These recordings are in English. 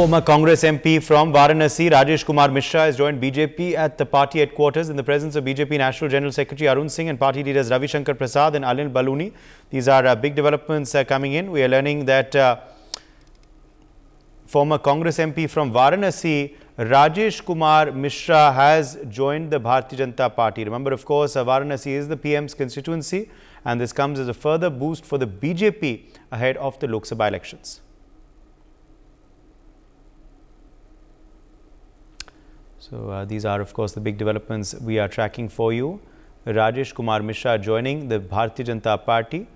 Former Congress MP from Varanasi, Rajesh Kumar Mishra, has joined BJP at the party headquarters in the presence of BJP National General Secretary Arun Singh and party leaders Ravi Shankar Prasad and Anil Baluni. These are uh, big developments uh, coming in. We are learning that uh, former Congress MP from Varanasi, Rajesh Kumar Mishra, has joined the Bharatiya Janata Party. Remember, of course, uh, Varanasi is the PM's constituency, and this comes as a further boost for the BJP ahead of the Lok Sabha elections. So uh, these are of course the big developments we are tracking for you. Rajesh Kumar Mishra joining the Bharatiya Janata Party.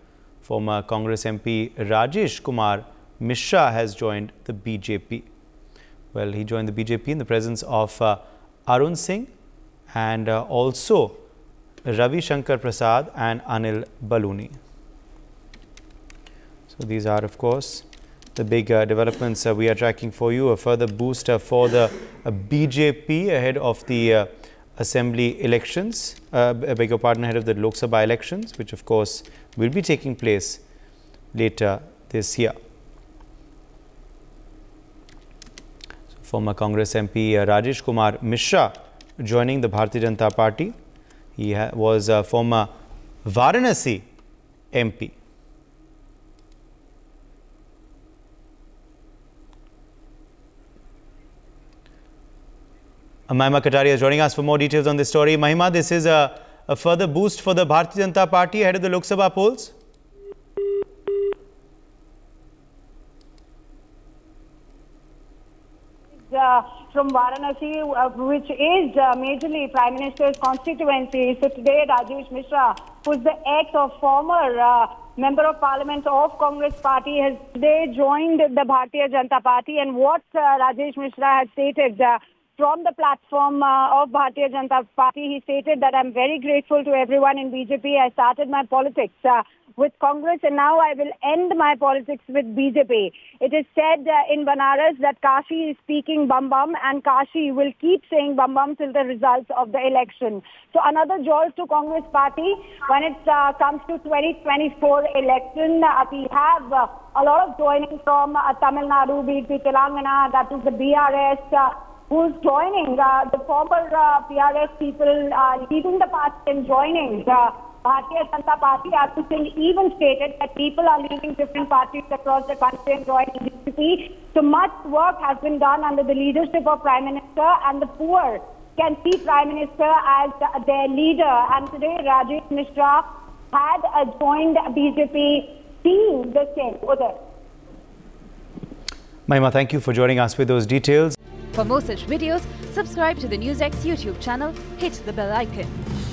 Former Congress MP Rajesh Kumar Mishra has joined the BJP. Well, he joined the BJP in the presence of uh, Arun Singh and uh, also Ravi Shankar Prasad and Anil Baluni. So these are of course the big uh, developments uh, we are tracking for you. A further boost uh, for the uh, BJP ahead of the uh, assembly elections, uh, I beg your pardon, ahead of the Lok Sabha elections, which of course will be taking place later this year. So, former Congress MP Rajesh Kumar Mishra joining the Bharatiya Janata Party. He was a former Varanasi MP. Mahima Kataria is joining us for more details on this story. Mahima, this is a, a further boost for the Bharatiya Janata Party ahead of the Lok Sabha polls? Uh, from Varanasi, uh, which is uh, majorly Prime Minister's constituency. So today, Rajesh Mishra, who is the ex of former uh, Member of Parliament of Congress Party, has today joined the Bharatiya Janata Party. And what uh, Rajesh Mishra has stated uh, from the platform uh, of Bharatiya Janata Party, he stated that I'm very grateful to everyone in BJP. I started my politics uh, with Congress and now I will end my politics with BJP. It is said uh, in Banaras that Kashi is speaking bum bum and Kashi will keep saying bum bum till the results of the election. So another jolt to Congress Party when it uh, comes to 2024 election. Uh, we have uh, a lot of joining from Tamil Nadu, it Telangana, that is the BRS, who's joining, uh, the former uh, BRS people uh, leaving the party and joining the Bharatiya Janata Party. Arun Singh even stated that people are leaving different parties across the country and joining BJP. So much work has been done under the leadership of Prime Minister and the poor can see Prime Minister as their leader. And today Rajesh Mishra had uh, joined BJP seeing the same. Uday. Mahima, thank you for joining us with those details. For more such videos, subscribe to the NewsX YouTube channel, hit the bell icon.